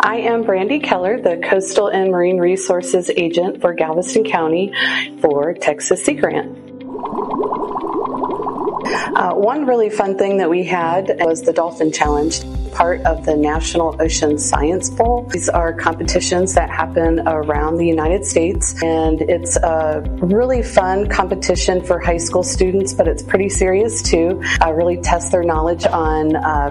I am Brandi Keller, the Coastal and Marine Resources Agent for Galveston County for Texas Sea Grant. Uh, one really fun thing that we had was the Dolphin Challenge part of the National Ocean Science Bowl. These are competitions that happen around the United States, and it's a really fun competition for high school students, but it's pretty serious too. Uh, really test their knowledge on uh,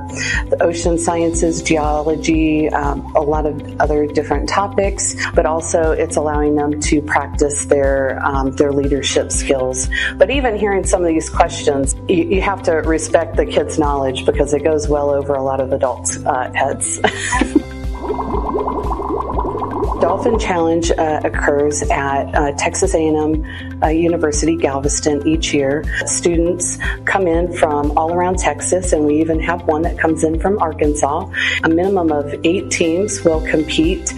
the ocean sciences, geology, um, a lot of other different topics, but also it's allowing them to practice their um, their leadership skills. But even hearing some of these questions, you, you have to respect the kids' knowledge because it goes well over a lot of adult uh, heads. Dolphin Challenge uh, occurs at uh, Texas A&M uh, University Galveston each year. Students come in from all around Texas, and we even have one that comes in from Arkansas. A minimum of eight teams will compete,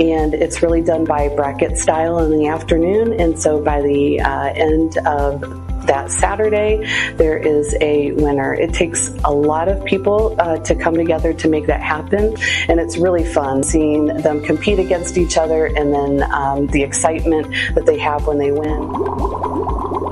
and it's really done by bracket style in the afternoon. And so by the uh, end of that Saturday, there is a winner. It takes a lot of people uh, to come together to make that happen, and it's really fun seeing them compete against each other and then um, the excitement that they have when they win.